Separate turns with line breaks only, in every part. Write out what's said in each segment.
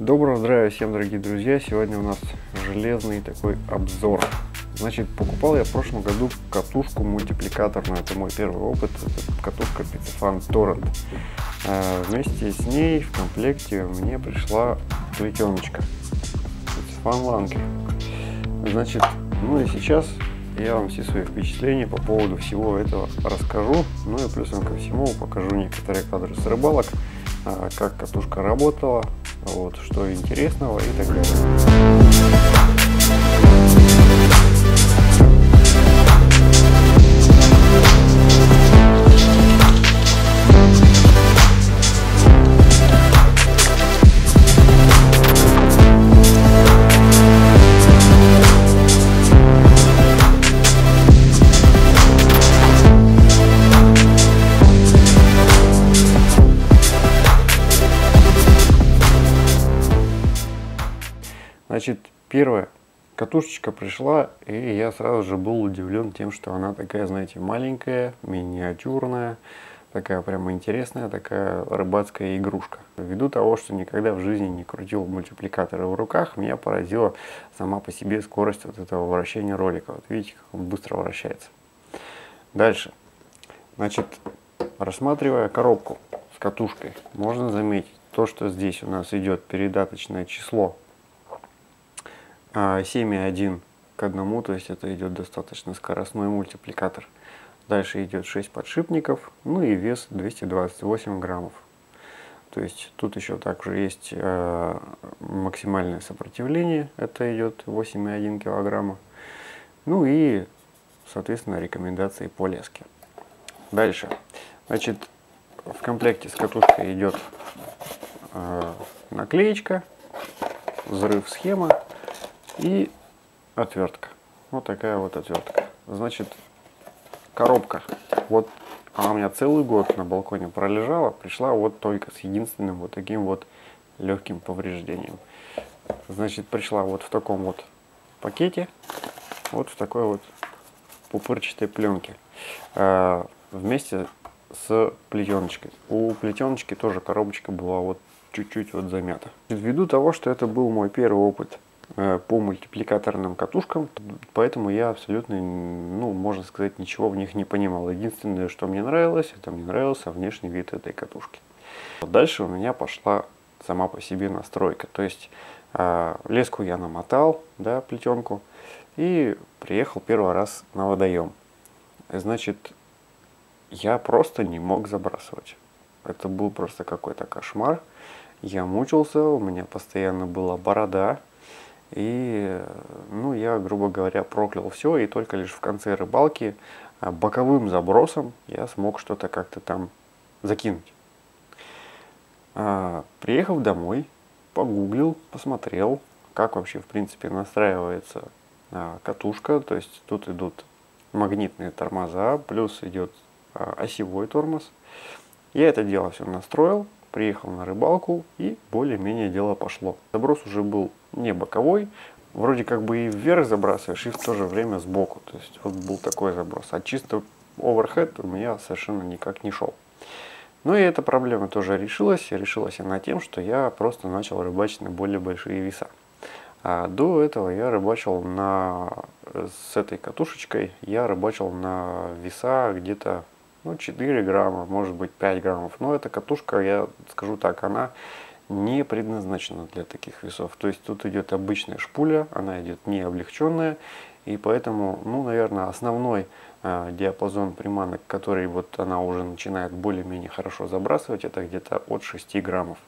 Доброго здравия всем, дорогие друзья! Сегодня у нас железный такой обзор. Значит, покупал я в прошлом году катушку мультипликаторную. Это мой первый опыт. Это катушка Pizza Torrent. А, вместе с ней в комплекте мне пришла плетеночка. Pizza Ланки. Значит, ну и сейчас я вам все свои впечатления по поводу всего этого расскажу. Ну и плюсом ко всему покажу некоторые кадры с рыбалок, а, как катушка работала, вот, что интересного и так далее. Значит, первая катушечка пришла, и я сразу же был удивлен тем, что она такая, знаете, маленькая, миниатюрная, такая прямо интересная, такая рыбацкая игрушка. Ввиду того, что никогда в жизни не крутил мультипликаторы в руках, меня поразила сама по себе скорость вот этого вращения ролика. Вот видите, как он быстро вращается. Дальше. Значит, рассматривая коробку с катушкой, можно заметить то, что здесь у нас идет передаточное число 7,1 а, к одному, то есть это идет достаточно скоростной мультипликатор. Дальше идет 6 подшипников, ну и вес 228 граммов. То есть тут еще также есть э, максимальное сопротивление, это идет 8,1 килограмма. Ну и, соответственно, рекомендации по леске. Дальше. Значит, в комплекте с катушкой идет э, наклеечка, взрыв схема и отвертка. Вот такая вот отвертка. Значит, коробка. Вот она у меня целый год на балконе пролежала, пришла вот только с единственным вот таким вот легким повреждением. Значит, пришла вот в таком вот пакете, вот в такой вот пупырчатой пленке, э, вместе с плетеночкой. У плетеночки тоже коробочка была вот чуть-чуть вот замята. Ввиду того, что это был мой первый опыт по мультипликаторным катушкам, поэтому я абсолютно, ну, можно сказать, ничего в них не понимал. Единственное, что мне нравилось, это мне нравился внешний вид этой катушки. Дальше у меня пошла сама по себе настройка. То есть э, леску я намотал, да, плетенку, и приехал первый раз на водоем. Значит, я просто не мог забрасывать. Это был просто какой-то кошмар. Я мучился, у меня постоянно была борода, и, ну, я, грубо говоря, проклял все, и только лишь в конце рыбалки а, боковым забросом я смог что-то как-то там закинуть. А, приехав домой, погуглил, посмотрел, как вообще, в принципе, настраивается а, катушка. То есть тут идут магнитные тормоза, плюс идет осевой тормоз. Я это дело все настроил, приехал на рыбалку и более-менее дело пошло. Заброс уже был не боковой, вроде как бы и вверх забрасываешь, и в то же время сбоку. То есть вот был такой заброс. А чисто оверхед у меня совершенно никак не шел. Ну и эта проблема тоже решилась. Решилась она тем, что я просто начал рыбачить на более большие веса. А до этого я рыбачил на, с этой катушечкой, я рыбачил на веса где-то ну, 4 грамма, может быть 5 граммов. Но эта катушка, я скажу так, она не предназначена для таких весов. То есть тут идет обычная шпуля, она идет не облегченная, и поэтому, ну, наверное, основной э, диапазон приманок, который вот она уже начинает более-менее хорошо забрасывать, это где-то от 6 граммов.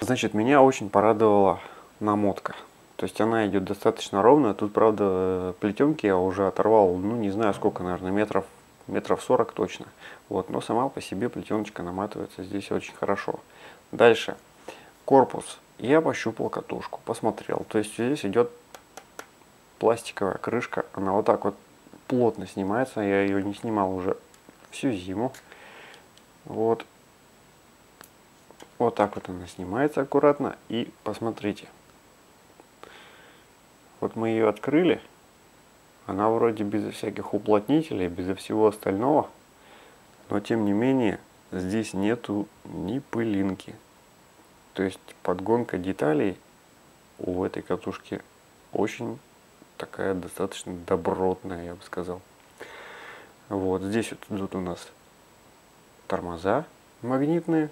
Значит, меня очень порадовала намотка. То есть она идет достаточно ровно. Тут, правда, плетенки я уже оторвал, ну, не знаю сколько, наверное, метров, метров 40 точно. Вот, но сама по себе плетеночка наматывается здесь очень хорошо. Дальше корпус. Я пощупал катушку, посмотрел. То есть здесь идет пластиковая крышка. Она вот так вот плотно снимается. Я ее не снимал уже всю зиму. Вот. Вот так вот она снимается аккуратно. И посмотрите. Вот мы ее открыли. Она вроде безо всяких уплотнителей, безо всего остального. Но тем не менее, здесь нету ни пылинки. То есть подгонка деталей у этой катушки очень такая достаточно добротная, я бы сказал. Вот здесь вот идут у нас тормоза магнитные.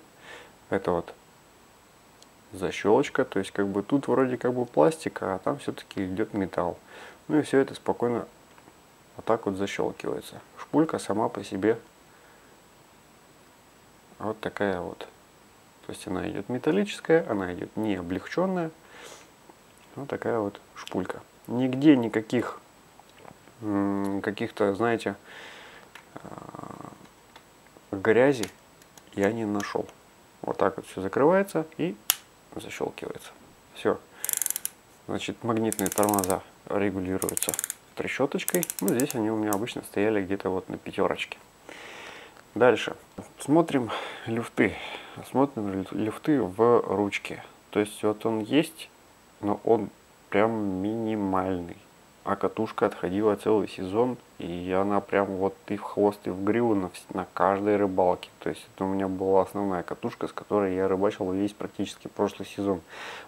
Это вот защелочка, то есть как бы тут вроде как бы пластика, а там все-таки идет металл. Ну и все это спокойно вот так вот защелкивается. Шпулька сама по себе вот такая вот. То есть она идет металлическая, она идет не облегченная. Вот такая вот шпулька. Нигде никаких каких-то, знаете, а, грязи я не нашел. Вот так вот все закрывается и защелкивается. Все. Значит, магнитные тормоза регулируются трещоточкой. Ну, здесь они у меня обычно стояли где-то вот на пятерочке. Дальше. Смотрим люфты. Смотрим люфты в ручке. То есть вот он есть, но он прям минимальный. А катушка отходила целый сезон, и она прям вот и в хвост, и в гриву на, на каждой рыбалке. То есть это у меня была основная катушка, с которой я рыбачил весь практически прошлый сезон.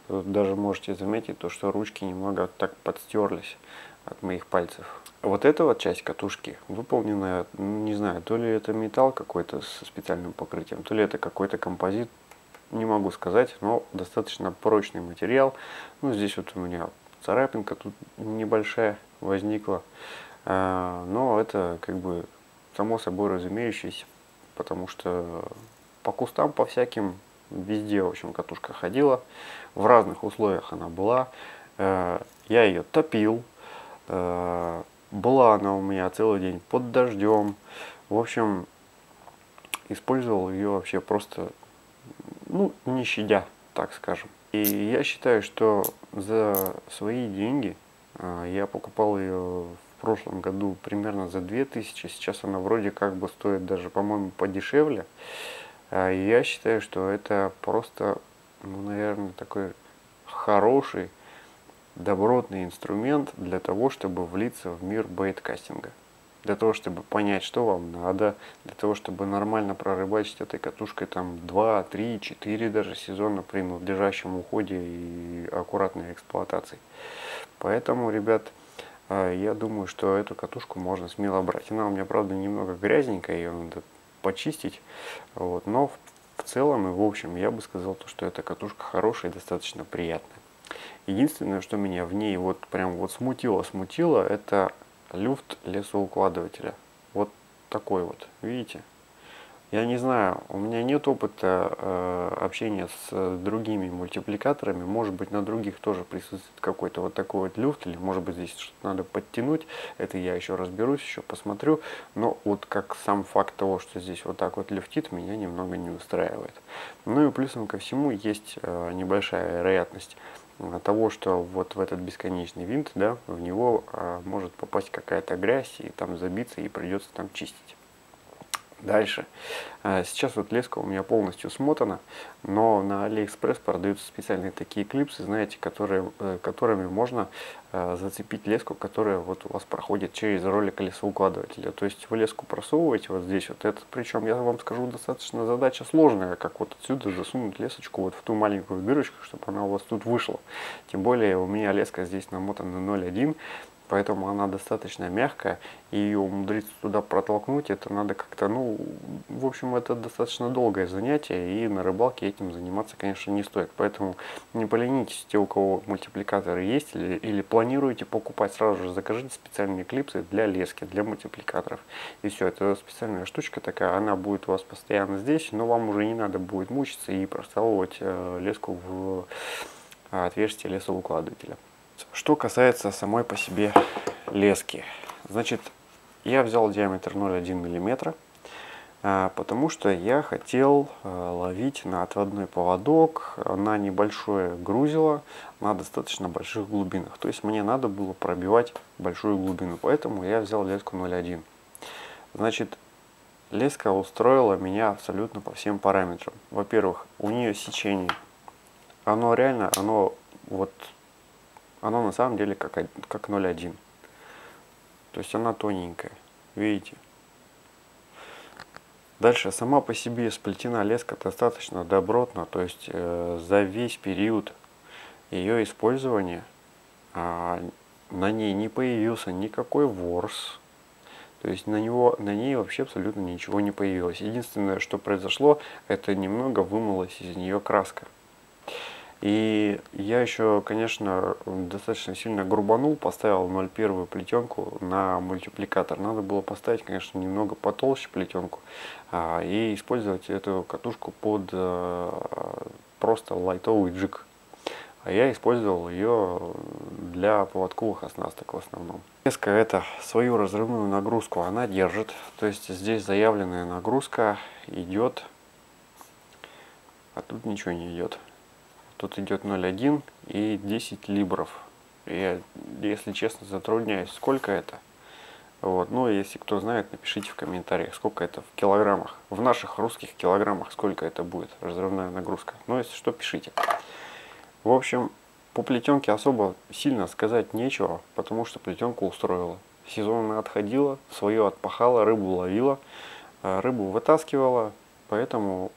Тут даже можете заметить то, что ручки немного так подстерлись от моих пальцев. Вот эта вот часть катушки выполнена, не знаю, то ли это металл какой-то со специальным покрытием, то ли это какой-то композит, не могу сказать, но достаточно прочный материал. Ну, здесь вот у меня царапинка тут небольшая возникла. А, но это как бы само собой разумеющееся, потому что по кустам, по всяким, везде, в общем, катушка ходила. В разных условиях она была. А, я ее топил. А, была она у меня целый день под дождем. В общем, использовал ее вообще просто, ну, не щадя, так скажем. И я считаю, что за свои деньги а, я покупал ее в прошлом году примерно за 2000. Сейчас она вроде как бы стоит даже, по-моему, подешевле. А, я считаю, что это просто, ну, наверное, такой хороший, добротный инструмент для того, чтобы влиться в мир бейткастинга для того, чтобы понять, что вам надо, для того, чтобы нормально прорыбачить этой катушкой там 2, 3, 4 даже сезона при надлежащем уходе и аккуратной эксплуатации. Поэтому, ребят, я думаю, что эту катушку можно смело брать. Она у меня, правда, немного грязненькая, ее надо почистить. Вот, но в целом и в общем я бы сказал, то, что эта катушка хорошая и достаточно приятная. Единственное, что меня в ней вот прям вот смутило-смутило, это люфт лесоукладывателя. Вот такой вот, видите? Я не знаю, у меня нет опыта э, общения с другими мультипликаторами. Может быть, на других тоже присутствует какой-то вот такой вот люфт, или может быть здесь что-то надо подтянуть. Это я еще разберусь, еще посмотрю. Но вот как сам факт того, что здесь вот так вот люфтит, меня немного не устраивает. Ну и плюсом ко всему есть э, небольшая вероятность того, что вот в этот бесконечный винт, да, в него а, может попасть какая-то грязь и там забиться и придется там чистить. Дальше. А, сейчас вот леска у меня полностью смотана, но на Алиэкспресс продаются специальные такие клипсы, знаете, которые, э, которыми можно э, зацепить леску, которая вот у вас проходит через ролик лескоукладывателя. То есть вы леску просовываете вот здесь вот это, причем я вам скажу, достаточно задача сложная, как вот отсюда засунуть лесочку вот в ту маленькую дырочку, чтобы она у вас тут вышла. Тем более у меня леска здесь намотана 0.1, поэтому она достаточно мягкая, и ее умудриться туда протолкнуть, это надо как-то, ну, в общем, это достаточно долгое занятие, и на рыбалке этим заниматься, конечно, не стоит. Поэтому не поленитесь, те, у кого мультипликаторы есть, или, или планируете покупать, сразу же закажите специальные клипсы для лески, для мультипликаторов. И все, это специальная штучка такая, она будет у вас постоянно здесь, но вам уже не надо будет мучиться и просовывать э, леску в э, отверстие лесоукладывателя. Что касается самой по себе лески. Значит, я взял диаметр 0,1 мм, а, потому что я хотел а, ловить на отводной поводок, на небольшое грузило, на достаточно больших глубинах. То есть мне надо было пробивать большую глубину, поэтому я взял леску 0,1. Значит, леска устроила меня абсолютно по всем параметрам. Во-первых, у нее сечение. Оно реально, оно вот она на самом деле как, как 0,1. То есть она тоненькая, видите? Дальше, сама по себе сплетена леска достаточно добротно, то есть э, за весь период ее использования э, на ней не появился никакой ворс, то есть на, него, на ней вообще абсолютно ничего не появилось. Единственное, что произошло, это немного вымылась из нее краска. И я еще, конечно, достаточно сильно грубанул, поставил 0,1 плетенку на мультипликатор. Надо было поставить, конечно, немного потолще плетенку а, и использовать эту катушку под а, просто лайтовый джиг. А я использовал ее для поводковых оснасток в основном. Леска это свою разрывную нагрузку она держит. То есть здесь заявленная нагрузка идет, а тут ничего не идет. Тут идет 0,1 и 10 либров. Я, если честно, затрудняюсь, сколько это. Вот. Ну, если кто знает, напишите в комментариях, сколько это в килограммах. В наших русских килограммах сколько это будет, разрывная нагрузка. Ну, если что, пишите. В общем, по плетенке особо сильно сказать нечего, потому что плетенку устроила. Сезон она отходила, свое отпахала, рыбу ловила, э, рыбу вытаскивала, поэтому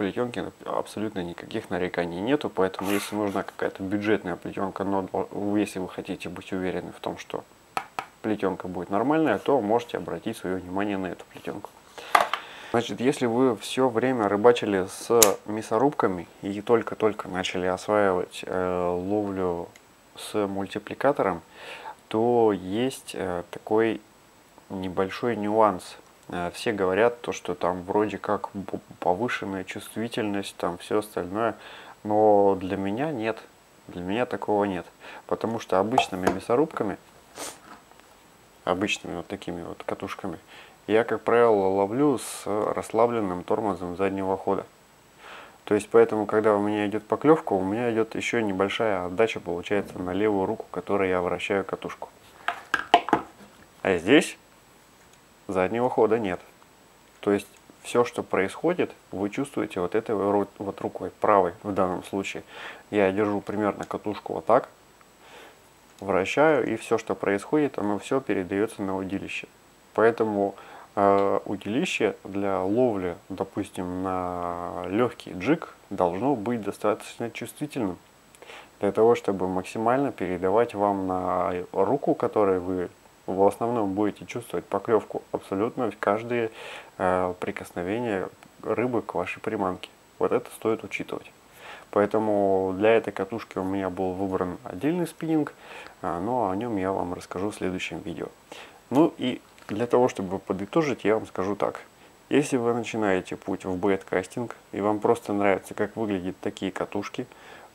плетенки абсолютно никаких нареканий нету, поэтому если нужна какая-то бюджетная плетенка, но если вы хотите быть уверены в том, что плетенка будет нормальная, то можете обратить свое внимание на эту плетенку. Значит, если вы все время рыбачили с мясорубками и только-только начали осваивать э, ловлю с мультипликатором, то есть э, такой небольшой нюанс – все говорят то, что там вроде как повышенная чувствительность, там все остальное, но для меня нет, для меня такого нет, потому что обычными мясорубками, обычными вот такими вот катушками, я, как правило, ловлю с расслабленным тормозом заднего хода. То есть, поэтому, когда у меня идет поклевка, у меня идет еще небольшая отдача, получается, на левую руку, которой я вращаю катушку. А здесь заднего хода нет. То есть все, что происходит, вы чувствуете вот этой вот рукой, правой в данном случае. Я держу примерно катушку вот так, вращаю, и все, что происходит, оно все передается на удилище. Поэтому э, удилище для ловли, допустим, на легкий джиг должно быть достаточно чувствительным. Для того, чтобы максимально передавать вам на руку, которой вы в основном будете чувствовать поклевку абсолютно каждое э, прикосновение рыбы к вашей приманке. Вот это стоит учитывать. Поэтому для этой катушки у меня был выбран отдельный спиннинг, э, но о нем я вам расскажу в следующем видео. Ну и для того, чтобы подытожить, я вам скажу так. Если вы начинаете путь в бэткастинг и вам просто нравится, как выглядят такие катушки,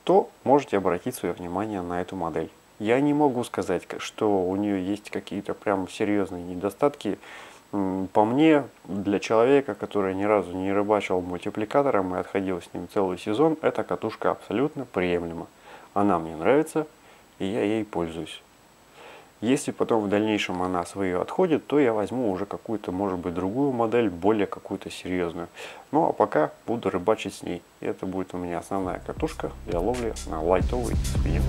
то можете обратить свое внимание на эту модель. Я не могу сказать, что у нее есть какие-то прям серьезные недостатки. По мне, для человека, который ни разу не рыбачил мультипликатором и отходил с ним целый сезон, эта катушка абсолютно приемлема. Она мне нравится, и я ей пользуюсь. Если потом в дальнейшем она свое отходит, то я возьму уже какую-то, может быть, другую модель, более какую-то серьезную. Ну а пока буду рыбачить с ней. И это будет у меня основная катушка для ловли на лайтовый спиннинг.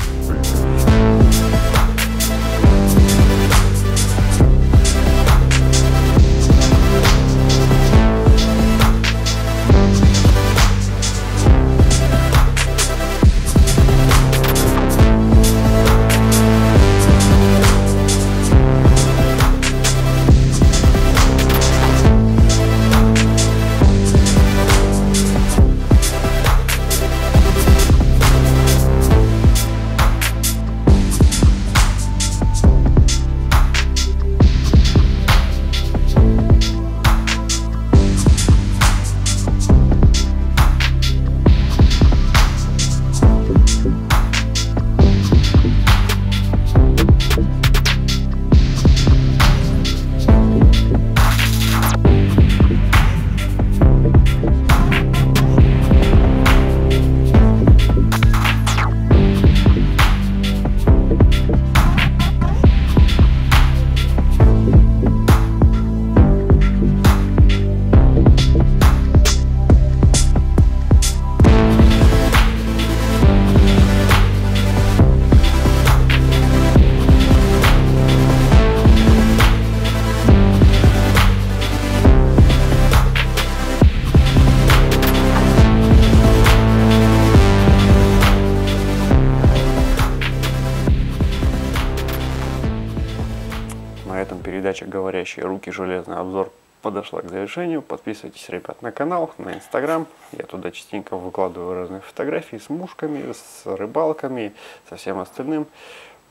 Передача «Говорящие руки. Железный обзор» подошла к завершению. Подписывайтесь, ребят, на канал, на инстаграм. Я туда частенько выкладываю разные фотографии с мушками, с рыбалками, со всем остальным.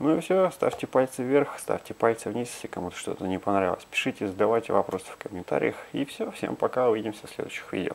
Ну и все, ставьте пальцы вверх, ставьте пальцы вниз, если кому-то что-то не понравилось. Пишите, задавайте вопросы в комментариях. И все, всем пока, увидимся в следующих видео.